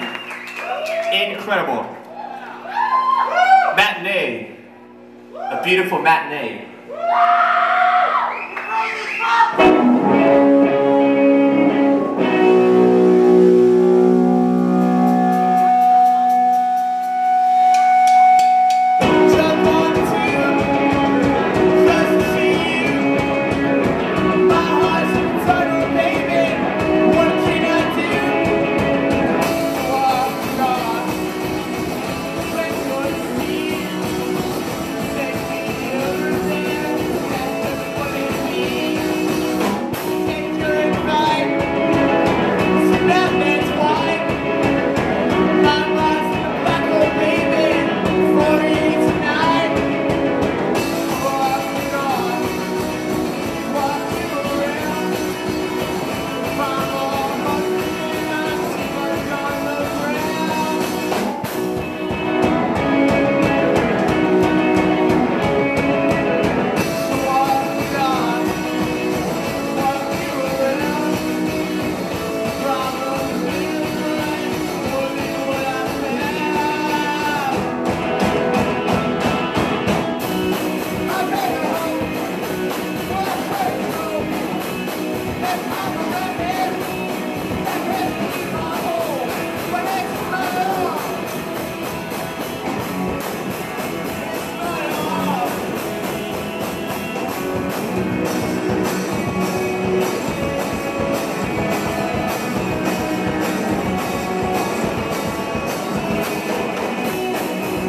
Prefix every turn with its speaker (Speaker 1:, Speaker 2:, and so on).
Speaker 1: fucking incredible. Matinee. A beautiful matinee.